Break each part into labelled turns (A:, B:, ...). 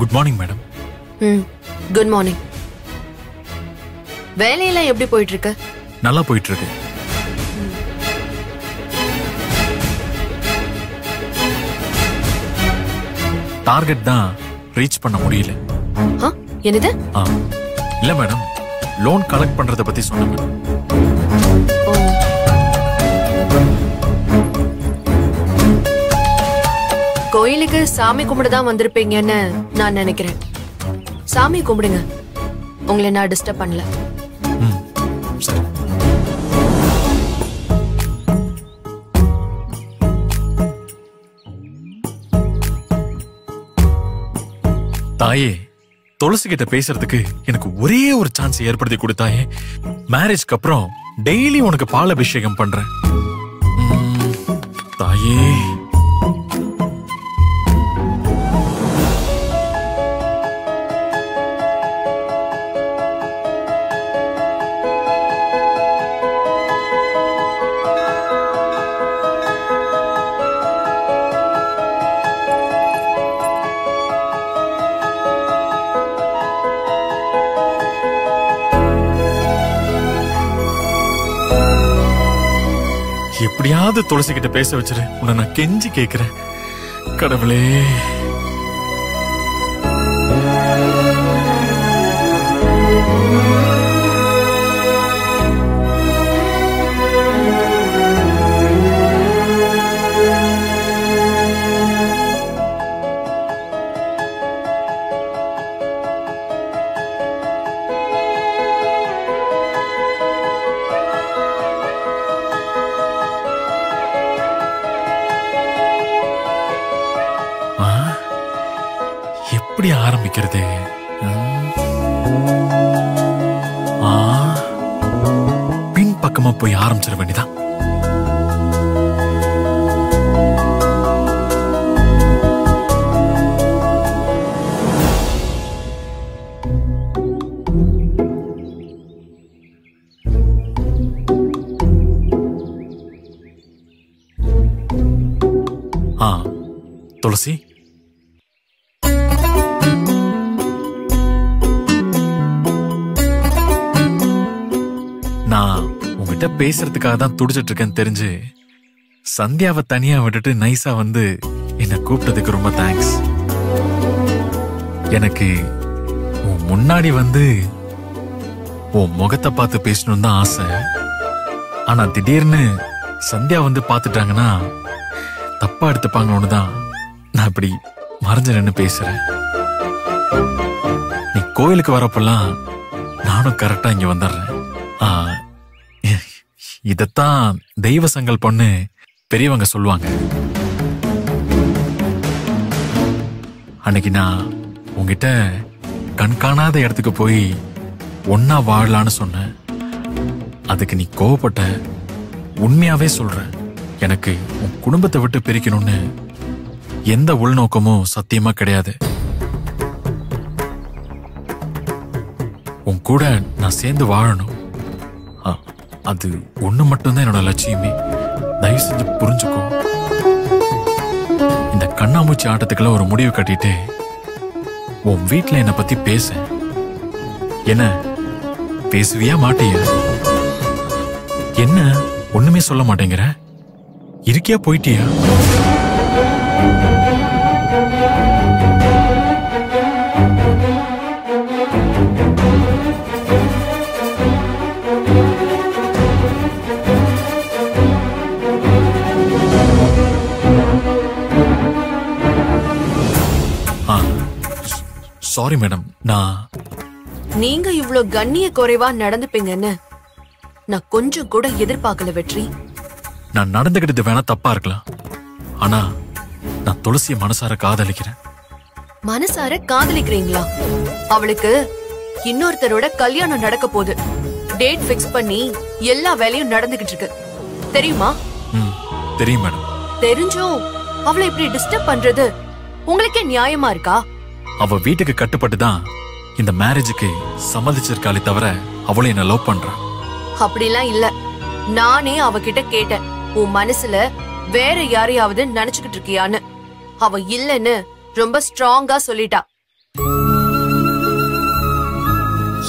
A: Good morning madam
B: ம் good morning வேலையெல்லாம் எப்படி போயிட்டு இருக்கு
A: நல்லா போயிட்டு இருக்கு டார்கெட் தான் ரீச் பண்ண முடியல.
B: என்னது?
A: இல்ல மேடம் லோன் கலெக்ட் பண்றத பத்தி சொன்னேன்
B: கோயிலுக்கு சாமி கும்பிட தான் வந்திருப்பீங்கன்னு நான் நினைக்கிறேன். சாமி கும்பிடுங்க. உங்களை நான் டிஸ்டர்ப் பண்ணல.
A: தாயே துளசி கிட்ட பேசுறதுக்கு எனக்கு ஒரே ஒரு சான்ஸ் ஏற்படுத்தி கொடுத்தாயே மேரேஜ்க்கு அப்புறம் டெய்லி உனக்கு பால் அபிஷேகம் பண்றேன். தாயே. எப்படியாவது துளசி கிட்ட பேச வச்சிரு. உன்னை நான் கெஞ்சி கேக்குறேன். கடவுளே. எப்படி ஆரம்பிக்கிறது ம். ஆ பின் பக்கமா போய் ஆரம்பிச்சிட வேண்டியதான் ஆ துளசி உங்ககிட்ட பேசுறதுக்காக தான் துடிச்சிட்டு இருக்கேன்னு தெரிஞ்சு சந்தியாவை தனியா விட்டுட்டு நைஸா வந்து என்னை கூப்பிட்டதுக்கு ரொம்ப தேங்க்ஸ் எனக்கு உன் முன்னாடி வந்து உன் முகத்தை பார்த்து பேசணும்னு தான் ஆசை. ஆனா திடீர்னு சந்தியா வந்து பார்த்துட்டாங்கன்னா தப்பா எடுத்துப்பாங்களோன்னு தான் நான் இப்படி மறைஞ்சு நின்று பேசுறேன். நீ கோயிலுக்கு வரப்பெல்லாம் நானும் கரெக்டா இங்க வந்துடுறேன். ஆ, இதத்தான் தெய்வ சங்கல்பம்னு பெரியவங்க சொல்லுவாங்க. அன்னைக்கு நான் உங்ககிட்ட கண்காணாத இடத்துக்கு போய் ஒன்னா வாழலான்னு சொன்னேன். அதுக்கு நீ கோவப்பட்ட உண்மையாவே சொல்றேன் எனக்கு உன் குடும்பத்தை விட்டு பிரிக்கணும்னு எந்த உள்நோக்கமும் சத்தியமா கிடையாது. உன் கூட நான் சேர்ந்து வாழணும். அது ஒண்ணு மட்டும்தான் என்னோட லட்சியமே. தயவு செஞ்சு புரிஞ்சுக்கோ. இந்த கண்ணாமூச்சி ஆட்டத்துக்கெல்லாம் ஒரு முடிவு கட்டிட்டு உன் வீட்டுல என்னை பத்தி பேச. என்ன பேசுவியா மாட்டிய? என்ன ஒண்ணுமே சொல்ல மாட்டேங்கிற? இருக்கியா போயிட்டியா? சாரி மேடம் நான்
B: நீங்க இவ்ளோ கண்ணிய குறைவா நடந்துப்பீங்கன்னு நான் கொஞ்சம் கூட எதிர்பார்க்கல வெற்றி.
A: நான் நடந்துகிட்டது வேணா தப்பா இருக்கலாம் ஆனா நான் துளசிய மனசார காதலிக்கிறேன்.
B: மனசார காதலிக்கிறீங்களா? அவளுக்கு இன்னொருத்தரோட கல்யாணம் நடக்க போகுது. டேட் ஃபிக்ஸ் பண்ணி எல்லா வேலையும் நடந்துகிட்டு இருக்கு. தெரியுமா?
A: தெரியும் மேடம்
B: தெரிஞ்சும் அவளை இப்படி டிஸ்டர்ப் பண்றது உங்களுக்கே நியாயமா இருக்கா?
A: அவ வீட்டுக்கு கட்டுப்பட்டு தான் இந்த மேரேஜுக்கு சம்மதிச்சிருக்காளே தவிர அவளும் என்ன லவ் பண்றா.
B: அப்படிலாம் இல்ல. நானே அவகிட்ட கேட்டேன். உன் மனசுல வேற யாரையாவது நினைச்சுக்கிட்டு இருக்கியான்னு. அவ இல்லன்னு ரொம்ப ஸ்ட்ராங்கா சொல்லிட்டா.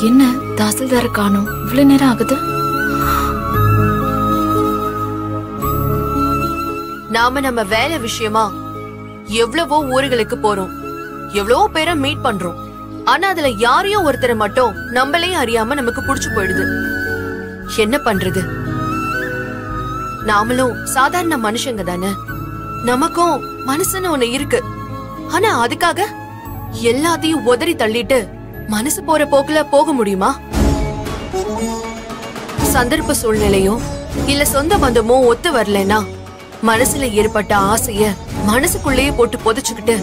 C: என்ன தாசில்தார காணோம்? இவ்வளவு நேரம் ஆகுது?
B: நாம நம்ம வேலை விஷயமா எவ்வளவோ ஊர்களுக்கு போறோம். எவ்வளவோ பேரை மீட் பண்றோம். ஆனா அதுல யாரையோ ஒருத்தரை மட்டும் நம்மளே அறியாம நமக்கு புடிச்சு போயிடுது. என்ன பண்றது? நாமளும் சாதாரண மனுஷங்க தானே? நமக்கும் மனசுன்னு ஒண்ணு இருக்கு. ஆனா அதுக்காக எல்லாத்தையும் உதறி தள்ளிட்டு மனசு போற போக்குல போக முடியுமா? சந்தர்ப்ப சூழ்நிலையும் இல்ல சொந்த பந்தமோ ஒத்து வரலன்னா மனசுல ஏற்பட்ட ஆசைய மனசுக்குள்ளேயே போட்டு புதைச்சுக்கிட்டு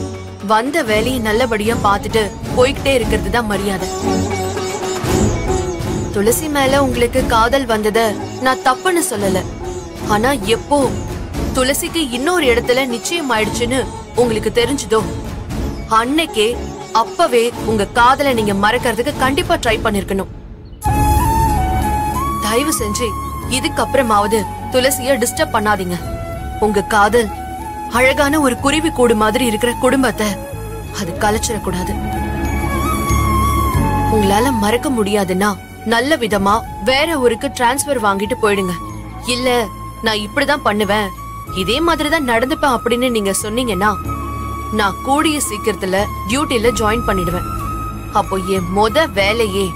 B: வந்த வேலையை நல்லபடியா பார்த்துட்டு போய்கிட்டே இருக்கிறது தான் மரியாதை. துளசி மேல உங்களுக்கு காதல் வந்தத நான் தப்புன்னு சொல்லல. ஆனா எப்போ துளசிக்கு இன்னொரு இடத்துல நிச்சயம் ஆயிடுச்சுன்னு உங்களுக்கு தெரிஞ்சதோ? அன்னைக்கே அப்பவே உங்க காதலை நீங்க மறக்கிறதுக்கு கண்டிப்பா ட்ரை பண்ணிருக்கணும். தயவு செஞ்சு இதுக்கப்புறமாவது துளசிய டிஸ்டர்ப் பண்ணாதீங்க. உங்க காதல் அழகான ஒரு குருவி கூடு மாதிரி இருக்கிற குடும்பத்தை அது கலைச்சிடக்கூடாது. உங்களால மறக்க முடியாதுன்னா நல்ல விதமா வேற ஊருக்கு டிரான்ஸ்பர் வாங்கிட்டு போயிடுங்க. இல்ல நான் இப்படிதான் பண்ணுவேன். இதே மாதிரி தான் நடந்துப்பேன் அப்படின்னு நீங்க சொன்னீங்கன்னா நான் கூடிய சீக்கிரத்துல டியூட்டில ஜாயின் பண்ணிடுவேன். அப்போ என் மொத வேலையே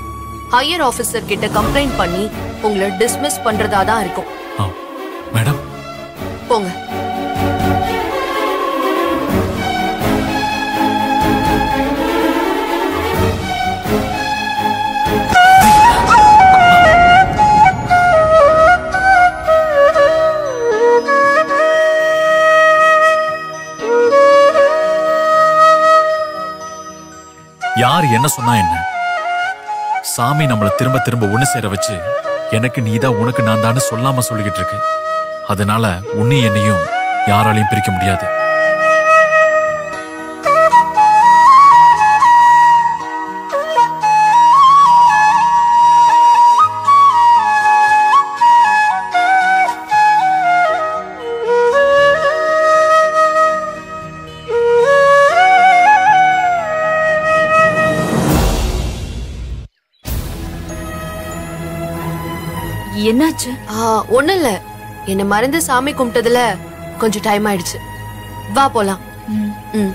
B: ஹையர் ஆபீசர் கிட்ட கம்ப்ளைண்ட் பண்ணி உங்களை டிஸ்மிஸ் பண்றதா தான் இருக்கும்
A: யார் என்ன சொன்னா என்ன? சாமி நம்மளை திரும்ப திரும்ப ஒண்ணு சேர வச்சு எனக்கு நீதான் உனக்கு நான் தான்னு சொல்லாம சொல்லிக்கிட்டு இருக்கு. அதனால உன்னையும் என்னையும் யாராலையும் பிரிக்க முடியாது.
C: என்னாச்சு?
B: ஆ ஒண்ணும் இல்ல என்ன மறந்து சாமி கும்பிட்டதுல கொஞ்சம் டைம் ஆயிடுச்சு. வா போலாம். ம்.